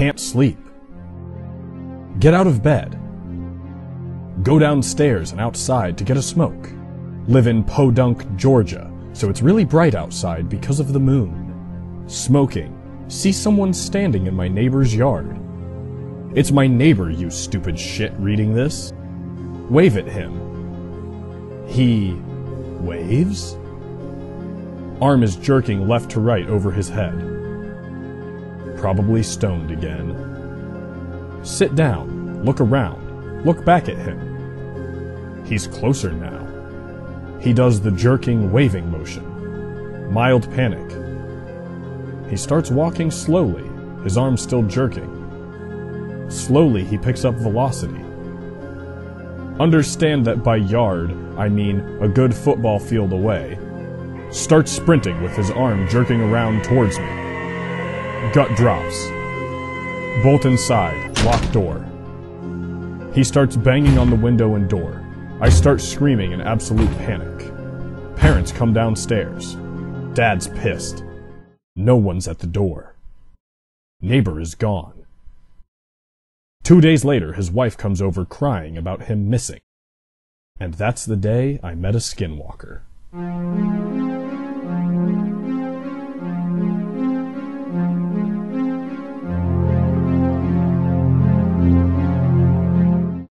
Can't sleep. Get out of bed. Go downstairs and outside to get a smoke. Live in Podunk, Georgia, so it's really bright outside because of the moon. Smoking. See someone standing in my neighbor's yard. It's my neighbor, you stupid shit, reading this. Wave at him. He waves? Arm is jerking left to right over his head. Probably stoned again. Sit down, look around, look back at him. He's closer now. He does the jerking, waving motion. Mild panic. He starts walking slowly, his arm still jerking. Slowly, he picks up velocity. Understand that by yard, I mean a good football field away. Starts sprinting with his arm jerking around towards me. Gut drops. Bolt inside, locked door. He starts banging on the window and door. I start screaming in absolute panic. Parents come downstairs. Dad's pissed. No one's at the door. Neighbor is gone. Two days later, his wife comes over crying about him missing. And that's the day I met a skinwalker.